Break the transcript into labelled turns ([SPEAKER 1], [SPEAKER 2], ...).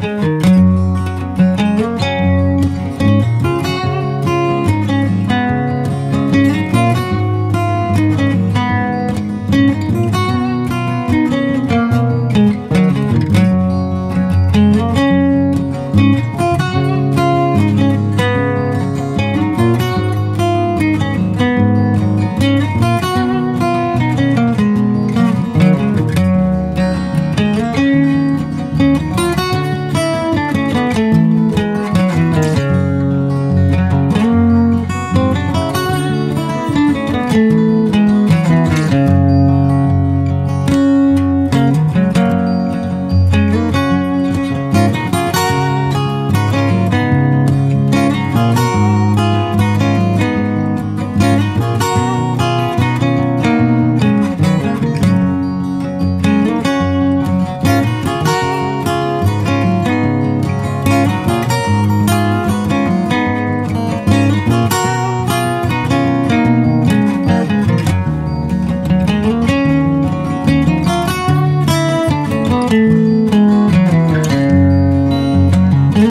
[SPEAKER 1] Bye.